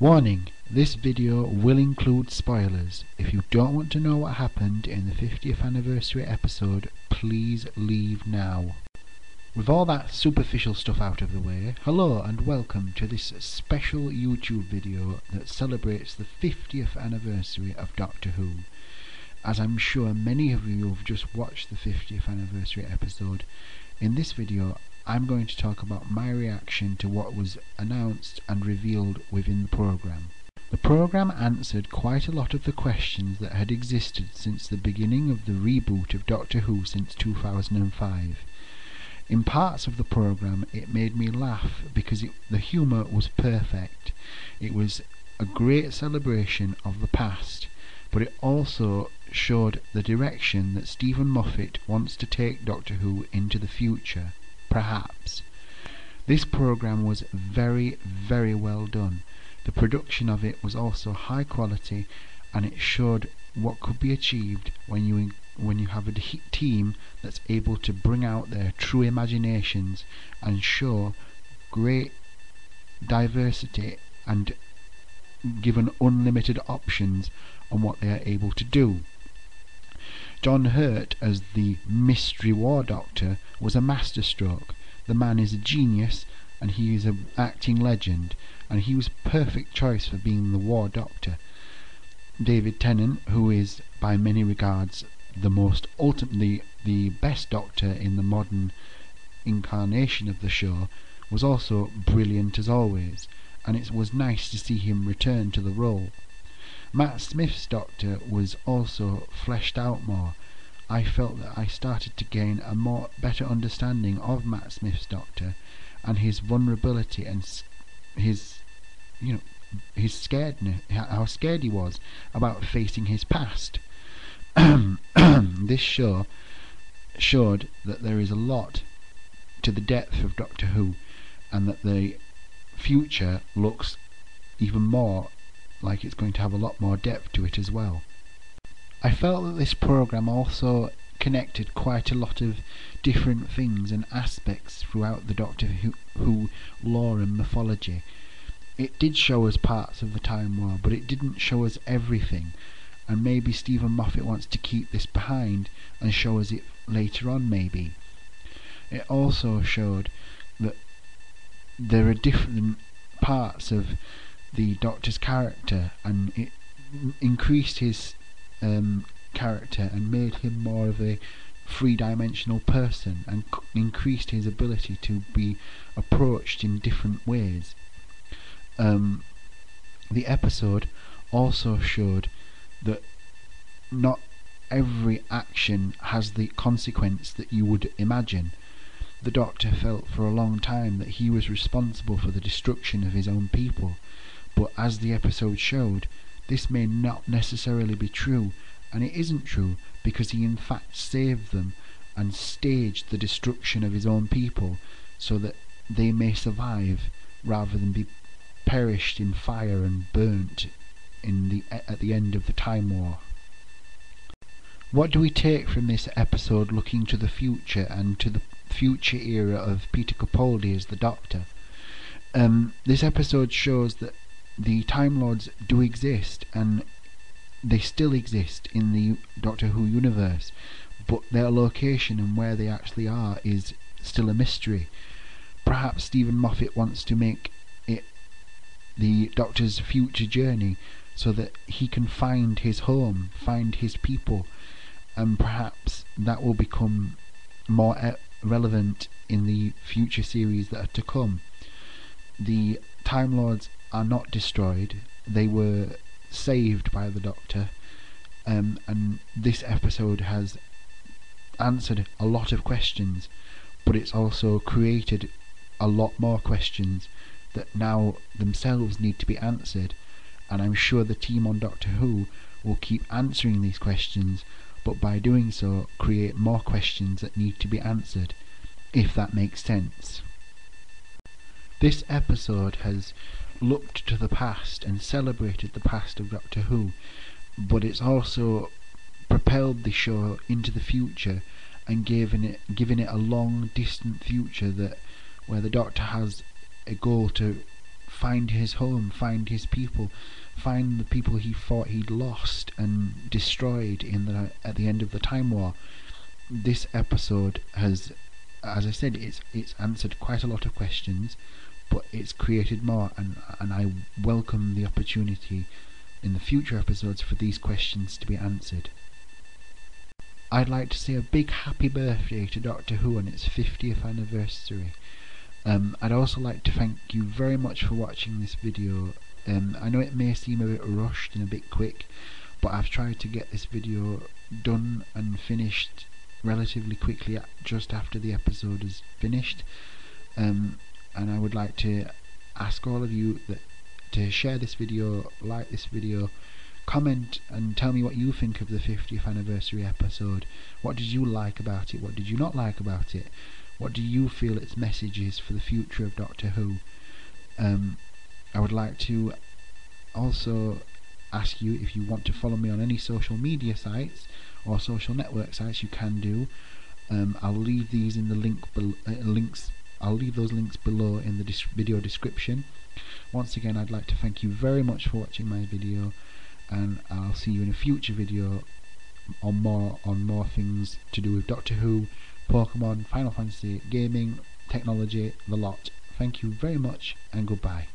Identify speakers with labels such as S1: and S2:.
S1: Warning, this video will include spoilers. If you don't want to know what happened in the 50th anniversary episode, please leave now. With all that superficial stuff out of the way, hello and welcome to this special YouTube video that celebrates the 50th anniversary of Doctor Who. As I'm sure many of you have just watched the 50th anniversary episode, in this video I'm going to talk about my reaction to what was announced and revealed within the programme. The programme answered quite a lot of the questions that had existed since the beginning of the reboot of Doctor Who since 2005. In parts of the programme it made me laugh because it, the humour was perfect. It was a great celebration of the past, but it also showed the direction that Steven Moffat wants to take Doctor Who into the future perhaps. This programme was very, very well done. The production of it was also high quality and it showed what could be achieved when you when you have a team that's able to bring out their true imaginations and show great diversity and given unlimited options on what they are able to do. John Hurt as the Mystery War Doctor was a masterstroke. The man is a genius and he is an acting legend and he was a perfect choice for being the War Doctor. David Tennant, who is by many regards the most ultimately the best Doctor in the modern incarnation of the show, was also brilliant as always, and it was nice to see him return to the role. Matt Smith's Doctor was also fleshed out more. I felt that I started to gain a more better understanding of Matt Smith's Doctor and his vulnerability and his, you know, his scaredness, how scared he was about facing his past. this show showed that there is a lot to the depth of Doctor Who and that the future looks even more like it's going to have a lot more depth to it as well. I felt that this program also connected quite a lot of different things and aspects throughout the Doctor Who, lore and mythology. It did show us parts of the Time War, but it didn't show us everything, and maybe Steven Moffat wants to keep this behind and show us it later on maybe. It also showed that there are different parts of the Doctor's character, and it increased his um, character and made him more of a three-dimensional person, and increased his ability to be approached in different ways. Um, the episode also showed that not every action has the consequence that you would imagine. The Doctor felt for a long time that he was responsible for the destruction of his own people, but as the episode showed, this may not necessarily be true, and it isn't true because he in fact saved them and staged the destruction of his own people so that they may survive rather than be perished in fire and burnt in the at the end of the time war. What do we take from this episode looking to the future and to the future era of Peter Capaldi as the Doctor? Um, this episode shows that the Time Lords do exist and they still exist in the Doctor Who universe, but their location and where they actually are is still a mystery. Perhaps Steven Moffat wants to make it the Doctor's future journey so that he can find his home, find his people, and perhaps that will become more eh, relevant in the future series that are to come. The Time Lords are not destroyed. They were saved by the Doctor, um, and this episode has answered a lot of questions, but it's also created a lot more questions that now themselves need to be answered. And I'm sure the team on Doctor Who will keep answering these questions, but by doing so, create more questions that need to be answered, if that makes sense. This episode has looked to the past and celebrated the past of Doctor Who, but it's also propelled the show into the future and given it given it a long distant future that where the Doctor has a goal to find his home, find his people, find the people he thought he'd lost and destroyed in the at the end of the Time War. This episode has, as I said, it's it's answered quite a lot of questions, but it's created more, and and I welcome the opportunity in the future episodes for these questions to be answered. I'd like to say a big happy birthday to Doctor Who on its 50th anniversary. Um, I'd also like to thank you very much for watching this video. Um, I know it may seem a bit rushed and a bit quick, but I've tried to get this video done and finished relatively quickly just after the episode is finished. Um, and I would like to ask all of you that to share this video, like this video, comment and tell me what you think of the 50th anniversary episode. What did you like about it? What did you not like about it? What do you feel its message is for the future of Doctor Who? Um, I would like to also ask you if you want to follow me on any social media sites or social network sites you can do um, I'll leave these in the link uh, links I'll leave those links below in the video description once again I'd like to thank you very much for watching my video and I'll see you in a future video on more on more things to do with Doctor Who, Pokemon, Final Fantasy, gaming, technology, the lot. Thank you very much and goodbye.